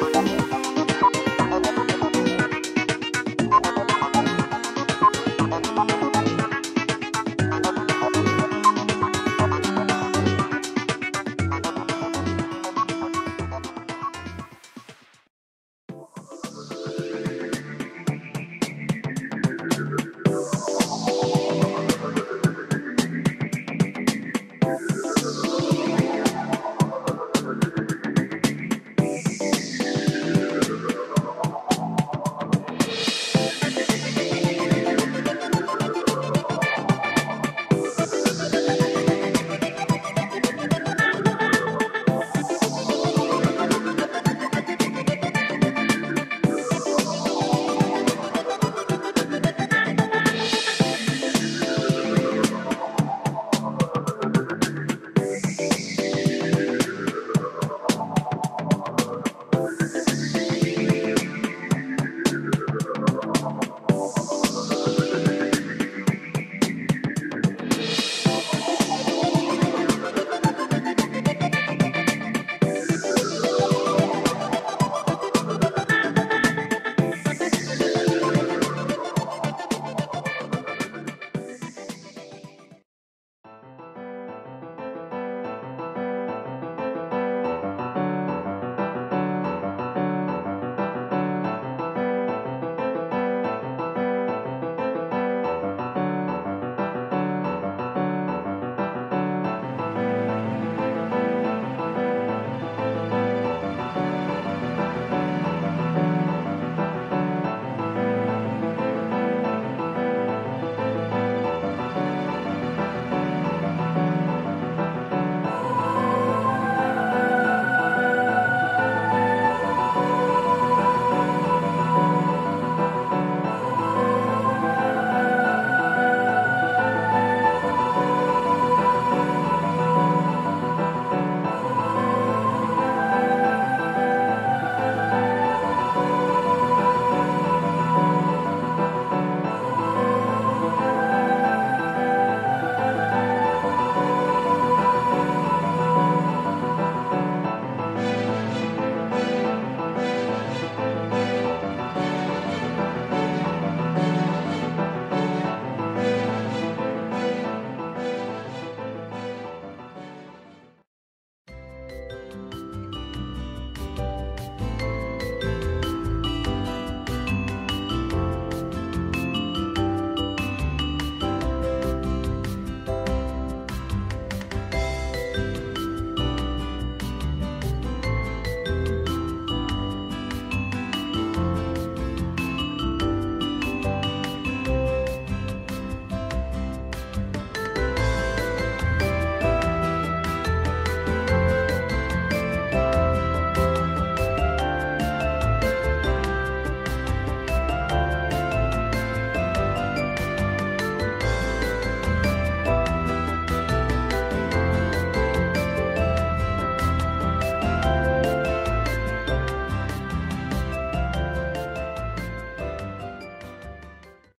Bye.